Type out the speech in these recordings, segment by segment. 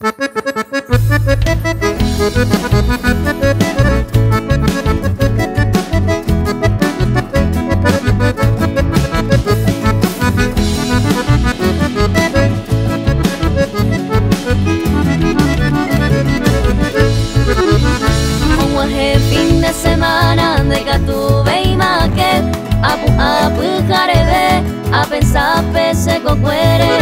Un mojé fin de semana de gatu y a pu a pu carebbe, a pensé à peine.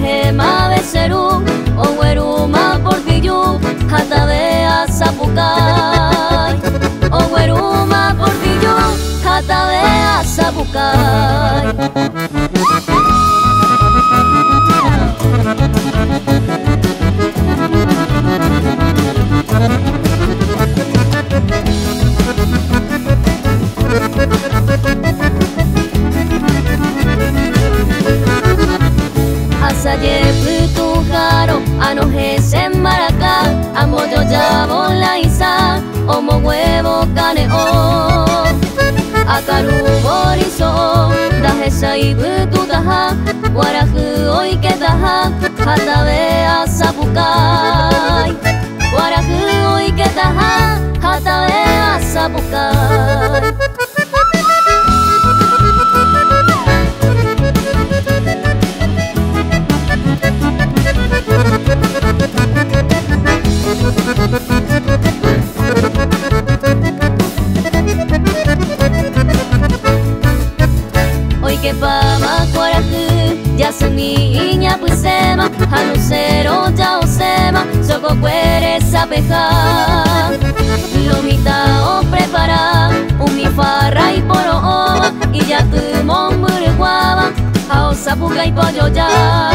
gema bezeru, ogueruma portillu, jatabea zapucay. Ogueruma portillu, jatabea zapucay. huevo kaneo Akaru boriso, dahe saibu tu daha Warahu oi coração Já saninha pusema pues A no cero já osema Soco pueres a pejar. Lomita o prepara. Umi farra y poro ova Y ya tu mon guava. A osa puga y pollo ya.